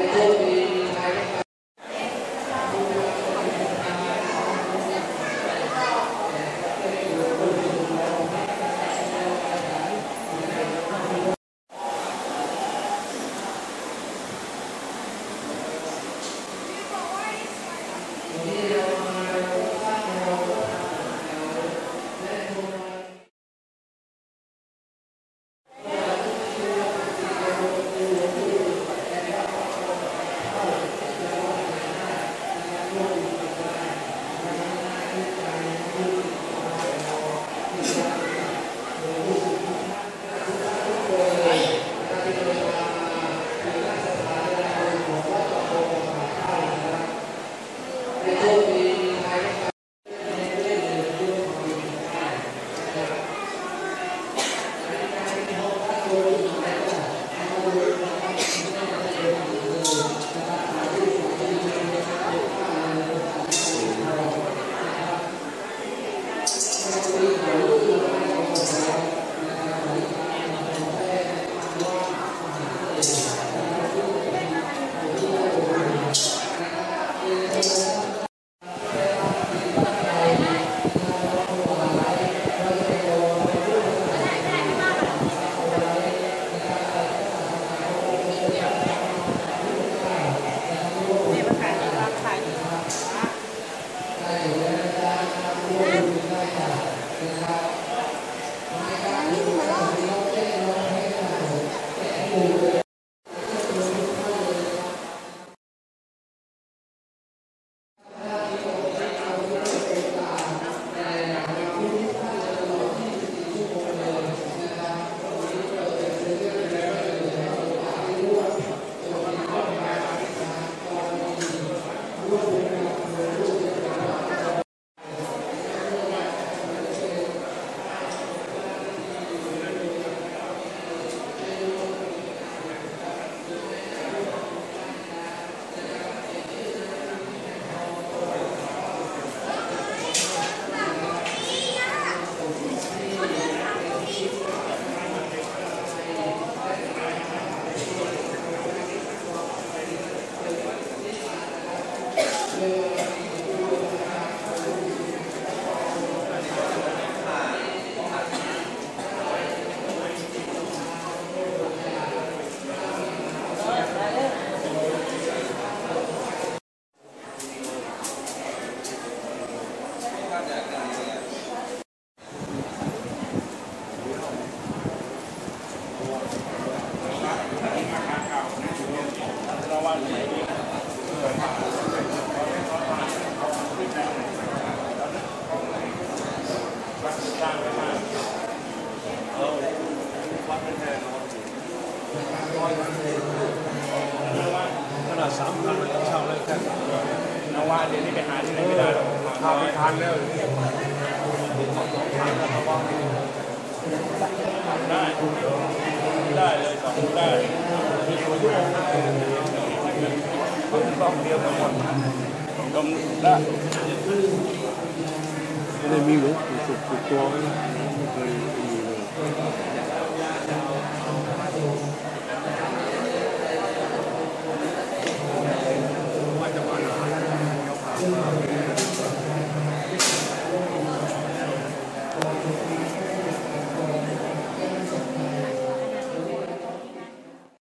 Amen. Holy Spirit. สามพันเช่าเลยแค่นว่าเดี๋ยวนี้ไปหาที่ไหนไม่ได้หรอกหาไม่ทันแล้ ได้ได้เลยสองได้มีตัวชั่วโมงลองเดียวกันหมดดมได้ไม่ได้มีหลวงปู่สุดตัวไว้นะไม่เคยมีเลย